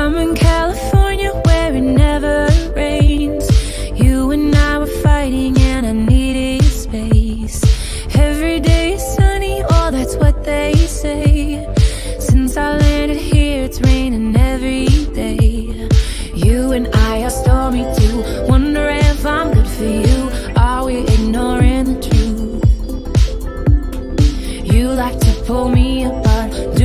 I'm in California where it never rains. You and I were fighting and I needed space. Every day is sunny, oh, that's what they say. Since I landed here, it's raining every day. You and I are stormy too. Wonder if I'm good for you. Are we ignoring the truth? You like to pull me apart.